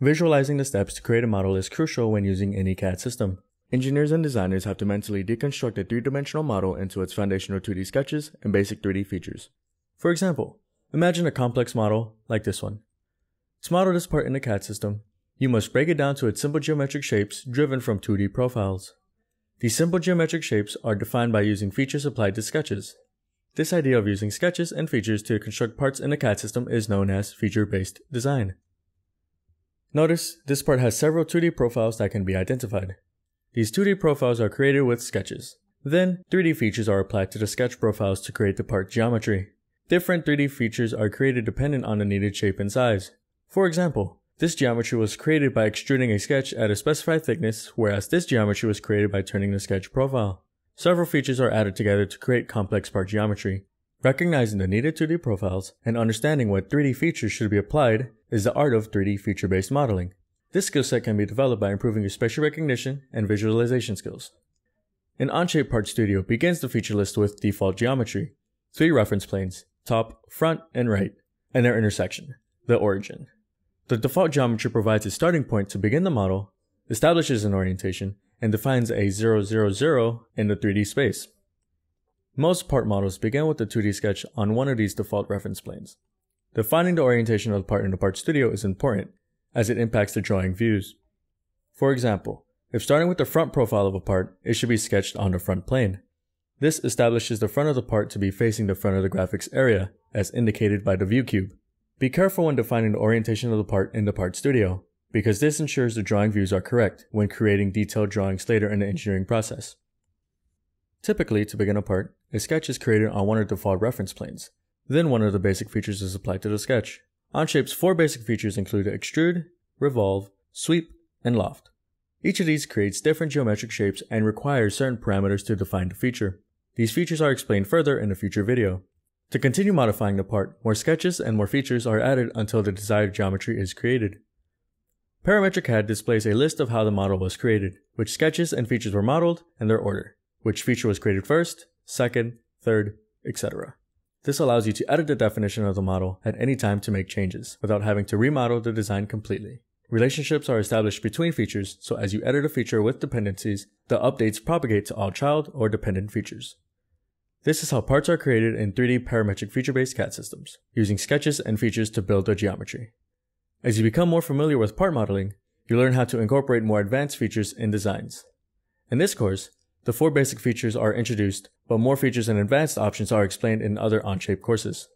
Visualizing the steps to create a model is crucial when using any CAD system. Engineers and designers have to mentally deconstruct a three-dimensional model into its foundational 2D sketches and basic 3D features. For example, imagine a complex model like this one. To model this part in the CAD system, you must break it down to its simple geometric shapes driven from 2D profiles. These simple geometric shapes are defined by using features applied to sketches. This idea of using sketches and features to construct parts in a CAD system is known as feature-based design. Notice, this part has several 2D profiles that can be identified. These 2D profiles are created with sketches. Then, 3D features are applied to the sketch profiles to create the part geometry. Different 3D features are created dependent on the needed shape and size. For example, this geometry was created by extruding a sketch at a specified thickness, whereas this geometry was created by turning the sketch profile. Several features are added together to create complex part geometry. Recognizing the needed 2D profiles and understanding what 3D features should be applied is the art of 3D feature-based modeling. This skill set can be developed by improving your spatial recognition and visualization skills. An Onshape Part Studio begins the feature list with default geometry, three reference planes, top, front, and right, and their intersection, the origin. The default geometry provides a starting point to begin the model, establishes an orientation, and defines a 000 in the 3D space. Most part models begin with a 2D sketch on one of these default reference planes. Defining the orientation of the part in the Part Studio is important, as it impacts the drawing views. For example, if starting with the front profile of a part, it should be sketched on the front plane. This establishes the front of the part to be facing the front of the graphics area, as indicated by the view cube. Be careful when defining the orientation of the part in the Part Studio, because this ensures the drawing views are correct when creating detailed drawings later in the engineering process. Typically, to begin a part, a sketch is created on one of the default reference planes. Then one of the basic features is applied to the sketch. Onshape's four basic features include extrude, revolve, sweep, and loft. Each of these creates different geometric shapes and requires certain parameters to define the feature. These features are explained further in a future video. To continue modifying the part, more sketches and more features are added until the desired geometry is created. Parametric CAD displays a list of how the model was created, which sketches and features were modeled, and their order, which feature was created first, second, third, etc. This allows you to edit the definition of the model at any time to make changes, without having to remodel the design completely. Relationships are established between features, so as you edit a feature with dependencies, the updates propagate to all child or dependent features. This is how parts are created in 3D parametric feature-based CAD systems, using sketches and features to build a geometry. As you become more familiar with part modeling, you learn how to incorporate more advanced features in designs. In this course, the four basic features are introduced, but more features and advanced options are explained in other Onshape courses.